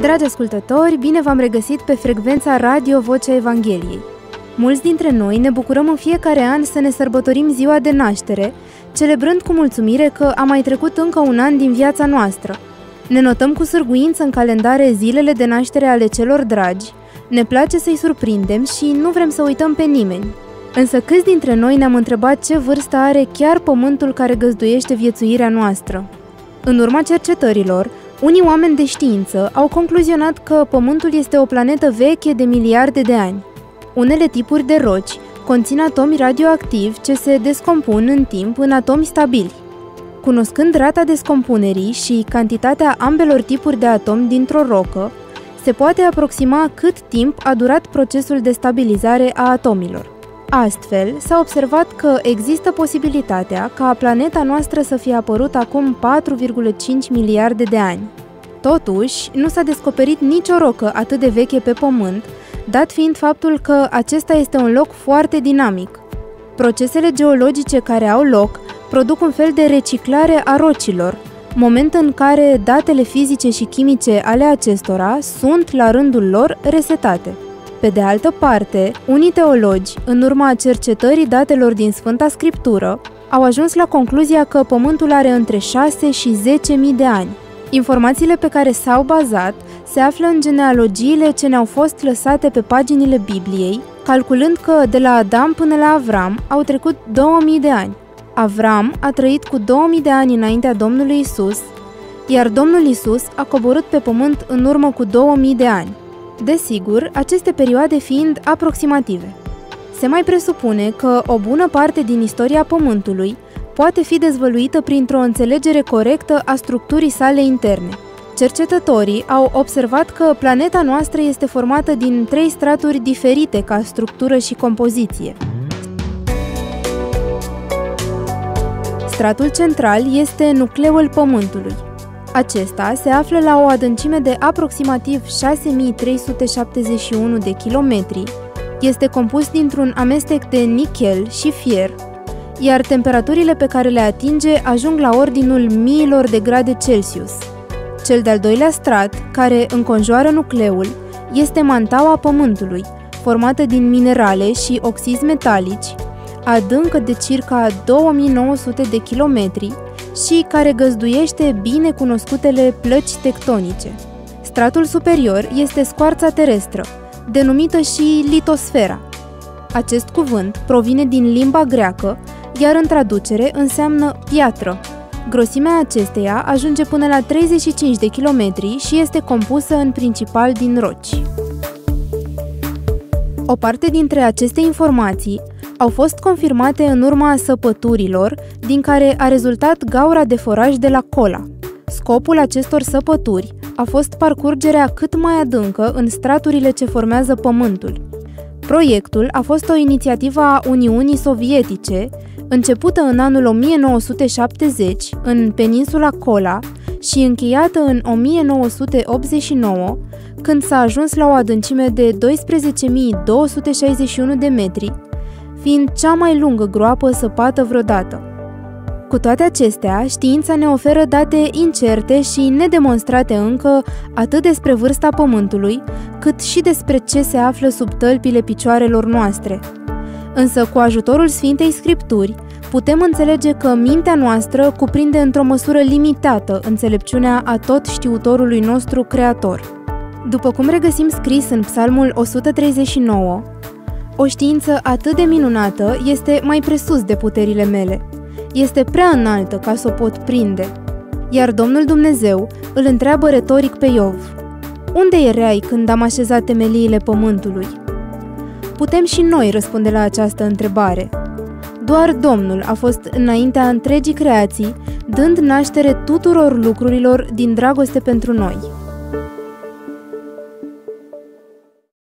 Dragi ascultători, bine v-am regăsit pe frecvența Radio Vocea Evangheliei. Mulți dintre noi ne bucurăm în fiecare an să ne sărbătorim ziua de naștere, celebrând cu mulțumire că a mai trecut încă un an din viața noastră. Ne notăm cu sârguință în calendare zilele de naștere ale celor dragi, ne place să-i surprindem și nu vrem să uităm pe nimeni. Însă câți dintre noi ne-am întrebat ce vârstă are chiar pământul care găzduiește viețuirea noastră? În urma cercetărilor, unii oameni de știință au concluzionat că Pământul este o planetă veche de miliarde de ani. Unele tipuri de roci conțin atomi radioactivi ce se descompun în timp în atomi stabili. Cunoscând rata descompunerii și cantitatea ambelor tipuri de atomi dintr-o rocă, se poate aproxima cât timp a durat procesul de stabilizare a atomilor. Astfel, s-a observat că există posibilitatea ca planeta noastră să fie apărut acum 4,5 miliarde de ani. Totuși, nu s-a descoperit nicio rocă atât de veche pe Pământ, dat fiind faptul că acesta este un loc foarte dinamic. Procesele geologice care au loc produc un fel de reciclare a rocilor, moment în care datele fizice și chimice ale acestora sunt, la rândul lor, resetate. Pe de altă parte, unii teologi, în urma cercetării datelor din Sfânta Scriptură, au ajuns la concluzia că Pământul are între 6 și 10.000 de ani. Informațiile pe care s-au bazat se află în genealogiile ce ne-au fost lăsate pe paginile Bibliei, calculând că de la Adam până la Avram au trecut 2000 de ani. Avram a trăit cu 2000 de ani înaintea Domnului Isus, iar Domnul Isus a coborât pe pământ în urmă cu 2000 de ani. Desigur, aceste perioade fiind aproximative. Se mai presupune că o bună parte din istoria Pământului poate fi dezvăluită printr-o înțelegere corectă a structurii sale interne. Cercetătorii au observat că planeta noastră este formată din trei straturi diferite ca structură și compoziție. Stratul central este nucleul Pământului. Acesta se află la o adâncime de aproximativ 6371 de kilometri, este compus dintr-un amestec de nichel și fier, iar temperaturile pe care le atinge ajung la ordinul miilor de grade Celsius. Cel de-al doilea strat, care înconjoară nucleul, este mantaua Pământului, formată din minerale și oxizi metalici, adâncă de circa 2900 de kilometri și care găzduiește bine cunoscutele plăci tectonice. Stratul superior este scoarța terestră, denumită și litosfera. Acest cuvânt provine din limba greacă, iar în traducere înseamnă piatră. Grosimea acesteia ajunge până la 35 de kilometri și este compusă în principal din roci. O parte dintre aceste informații au fost confirmate în urma săpăturilor, din care a rezultat gaura de foraj de la Cola. Scopul acestor săpături a fost parcurgerea cât mai adâncă în straturile ce formează Pământul. Proiectul a fost o inițiativă a Uniunii Sovietice, începută în anul 1970 în peninsula Kola și încheiată în 1989, când s-a ajuns la o adâncime de 12.261 de metri, fiind cea mai lungă groapă săpată vreodată. Cu toate acestea, știința ne oferă date incerte și nedemonstrate încă atât despre vârsta Pământului, cât și despre ce se află sub tălpile picioarelor noastre. Însă, cu ajutorul Sfintei Scripturi, putem înțelege că mintea noastră cuprinde într-o măsură limitată înțelepciunea a tot știutorului nostru creator. După cum regăsim scris în Psalmul 139, o știință atât de minunată este mai presus de puterile mele. Este prea înaltă ca să o pot prinde. Iar Domnul Dumnezeu îl întreabă retoric pe Iov. Unde erai când am așezat temeliile pământului? Putem și noi răspunde la această întrebare. Doar Domnul a fost înaintea întregii creații, dând naștere tuturor lucrurilor din dragoste pentru noi.